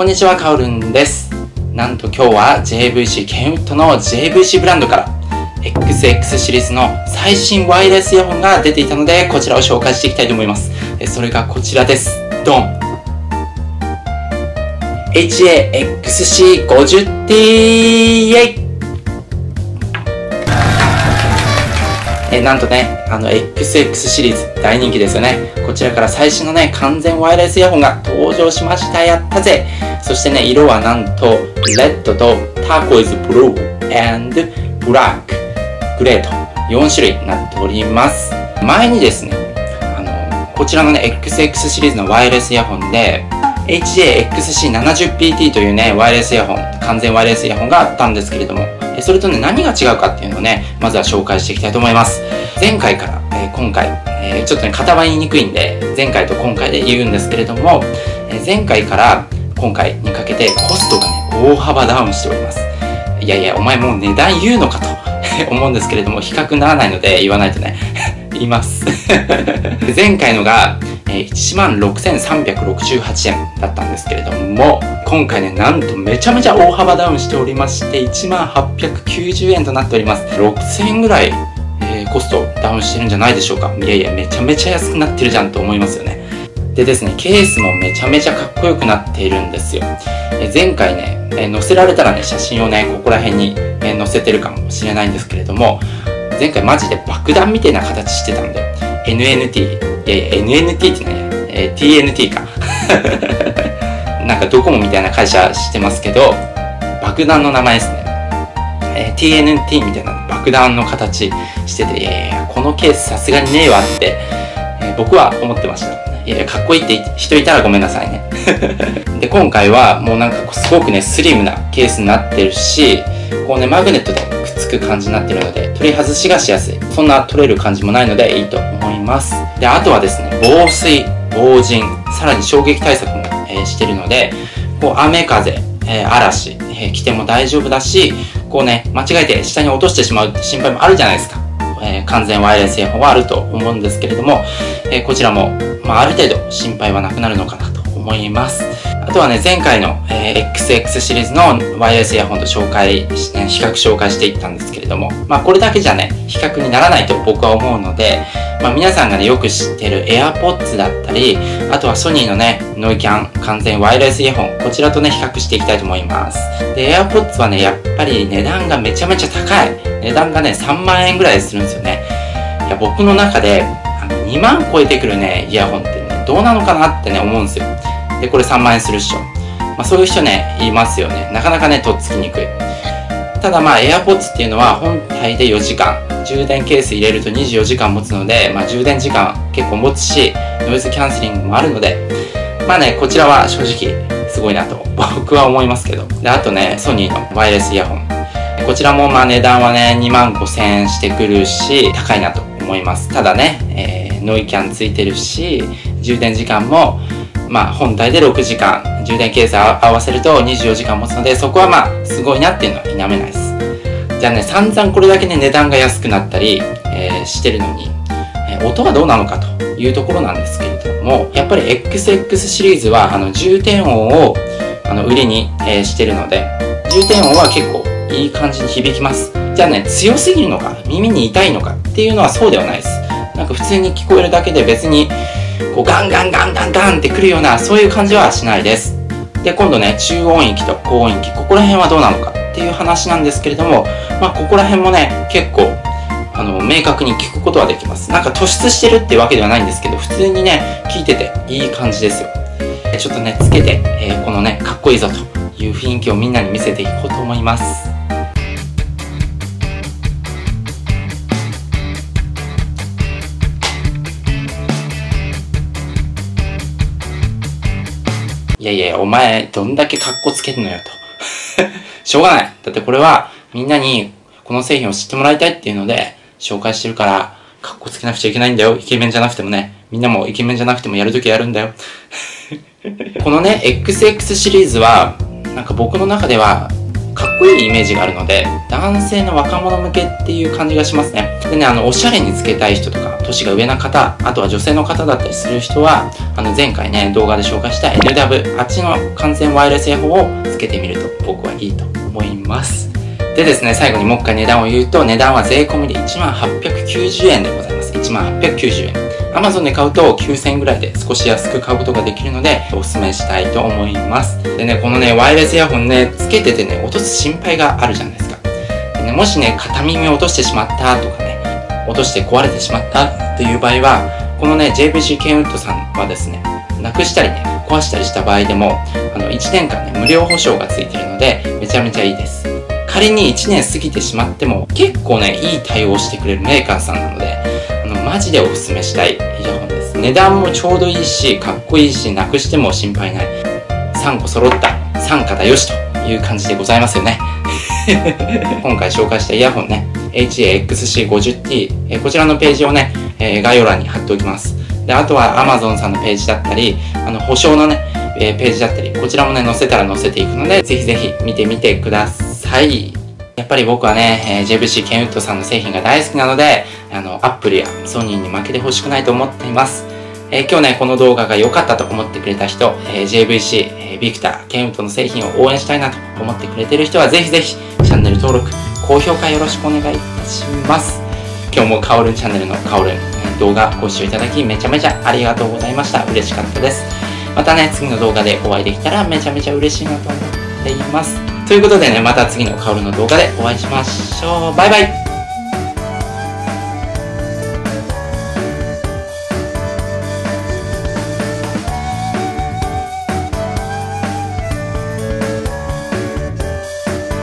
こんにちは、かおるんです。なんと今日は JVC ケンウッドの JVC ブランドから XX シリーズの最新ワイヤレスイヤホンが出ていたので、こちらを紹介していきたいと思います。それがこちらです。ドン HAXC50T! イェイえなんとね、あの XX シリーズ大人気ですよね。こちらから最新のね、完全ワイヤレスイヤホンが登場しました。やったぜそしてね、色はなんと、レッドとターコイズブルー and ブラック、グレーと4種類になっております。前にですね、あの、こちらのね、XX シリーズのワイヤレスイヤホンで、HJXC70PT というね、ワイヤレスイヤホン、完全ワイヤレスイヤホンがあったんですけれども、それとね、何が違うかっていうのをね、まずは紹介していきたいと思います。前回から、えー今回、えーちょっとね、型番言いにくいんで、前回と今回で言うんですけれども、えー前回から今回にかけてコストがね、大幅ダウンしております。いやいや、お前もう値段言うのかと 思うんですけれども、比較ならないので言わないとね、言います。前回のが、え16,368円だったんですけれども、今回ね、なんとめちゃめちゃ大幅ダウンしておりまして、1890円となっております。6000円ぐらい、えーコストダウンしてるんじゃないでしょうか。いやいや、めちゃめちゃ安くなってるじゃんと思いますよね。でですね、ケースもめちゃめちゃかっこよくなっているんですよ。え前回ね、え載せられたらね、写真をね、ここら辺に、え載せてるかもしれないんですけれども、前回マジで爆弾みたいな形してたんで、NNT、いやいや、NNT ってね、えー TNT か。なんかドコモみたいな会社してますけど、爆弾の名前ですね。えー TNT みたいな爆弾の形してて、いやいや、このケースさすがにねえわって、え僕は思ってました。いやいや、かっこいいって人いたらごめんなさいね。で、今回はもうなんかすごくね、スリムなケースになってるし、こうね、マグネットでくっつく感じになってるので、取り外しがしやすい。そんな取れる感じもないのでいいと思います。で、あとはですね、防水、防塵、さらに衝撃対策も、えーしてるので、こう雨風、えー嵐、えー着ても大丈夫だし、こうね、間違えて下に落としてしまうって心配もあるじゃないですか。えー完全ワイヤレスイヤホンはあると思うんですけれども、えーこちらも、まあ、ある程度心配はなくなるのかなと思います。あとはね、前回の、えー XX シリーズのワイヤレスイヤホンと紹介し、ね、比較紹介していったんですけれども、まあこれだけじゃね、比較にならないと僕は思うので、まあ皆さんがね、よく知ってる AirPods だったり、あとはソニーのね、ノイキャン完全ワイヤレスイヤホン、こちらとね、比較していきたいと思います。で、AirPods はね、やっぱり値段がめちゃめちゃ高い。値段がね、3万円ぐらいするんですよね。いや、僕の中で、あの、2万超えてくるね、イヤホンってね、どうなのかなってね、思うんですよ。で、これ3万円するっしょ。まあ、そういう人ね、いますよね。なかなかね、とっつきにくい。ただまあ、AirPods っていうのは本体で4時間、充電ケース入れると24時間持つので、まあ、充電時間結構持つし、ノイズキャンセリングもあるので、まあね、こちらは正直すごいなと僕は思いますけど。で、あとね、ソニーのワイヤレスイヤホン。こちらもまあ値段はね、2万5千円してくるし、高いなと思います。ただね、えーノイキャンついてるし、充電時間も、まあ本体で6時間、充電ケース合わせると24時間持つので、そこはまあすごいなっていうのは否めないです。じゃあね、散々これだけね、値段が安くなったり、えーしてるのに、えー音はどうなのかというところなんですけれども、やっぱり XX シリーズは、あの、重点音を、あの、売りに、えーしてるので、重点音は結構いい感じに響きます。じゃあね、強すぎるのか、耳に痛いのかっていうのはそうではないです。なんか普通に聞こえるだけで別に、こうガンガンガンガンガンってくるような、そういう感じはしないです。で、今度ね、中音域と高音域、ここら辺はどうなのかっていう話なんですけれども、まあ、ここら辺もね、結構、あの、明確に聞くことはできます。なんか突出してるってわけではないんですけど、普通にね、聞いてていい感じですよ。ちょっとね、つけて、えーこのね、かっこいいぞという雰囲気をみんなに見せていこうと思います。いやいや、お前、どんだけ格好つけんのよと。しょうがない。だってこれは、みんなに、この製品を知ってもらいたいっていうので、紹介してるから、格好つけなくちゃいけないんだよ。イケメンじゃなくてもね。みんなもイケメンじゃなくてもやるときやるんだよ。このね、XX シリーズは、なんか僕の中では、かっこいいイメージがあるので、男性の若者向けっていう感じがしますね。でね、あの、おしゃれにつけたい人とか、年が上な方、あとは女性の方だったりする人は、あの、前回ね、動画で紹介した NW、あっちの完全ワイヤレスイヤホンをつけてみると僕はいいと思います。でですね、最後にもう一回値段を言うと、値段は税込みで1890円でございます。1890円。Amazon で買うと9000円ぐらいで少し安く買うことができるので、お勧めしたいと思います。でね、このね、ワイヤレスイヤホンね、つけててね、落とす心配があるじゃないですか。でね、もしね、片耳を落としてしまったとかね、落として壊れてしまったっていう場合は、このね、JVC ケンウッドさんはですね、なくしたりね、壊したりした場合でも、あの、1年間ね、無料保証がついてるので、めちゃめちゃいいです。仮に1年過ぎてしまっても、結構ね、いい対応してくれるメーカーさんなので、マジでおすすめしたいイヤホンです。値段もちょうどいいし、かっこいいし、なくしても心配ない。3個揃った3型よしという感じでございますよね。今回紹介したイヤホンね、HAXC50T、こちらのページをね、え概要欄に貼っておきます。で、あとは Amazon さんのページだったり、あの、保証のね、えページだったり、こちらもね、載せたら載せていくので、ぜひぜひ見てみてください。やっぱり僕はね、え、JVC ケンウッドさんの製品が大好きなので、あの、Apple やソニーに負けてほしくないと思っています。えー、今日ね、この動画が良かったと思ってくれた人、えー、JVC、えー、ビクター、ケンウッドの製品を応援したいなと思ってくれてる人は、ぜひぜひ、チャンネル登録、高評価よろしくお願いいたします。今日もカオルンチャンネルのカオルン、動画ご視聴いただきめちゃめちゃありがとうございました。嬉しかったです。またね、次の動画でお会いできたらめちゃめちゃ嬉しいなと思っています。ということでね、また次のカオルの動画でお会いしましょう。バイバイ